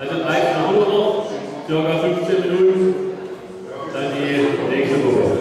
Also drei Frauen noch, circa 15 Minuten, dann die nächste Gruppe.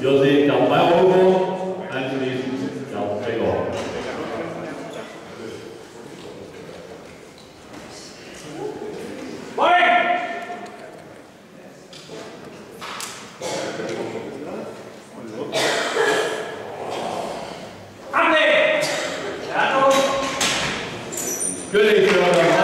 Josi Kambayrovo, anschließend Jan Gregor. Good evening,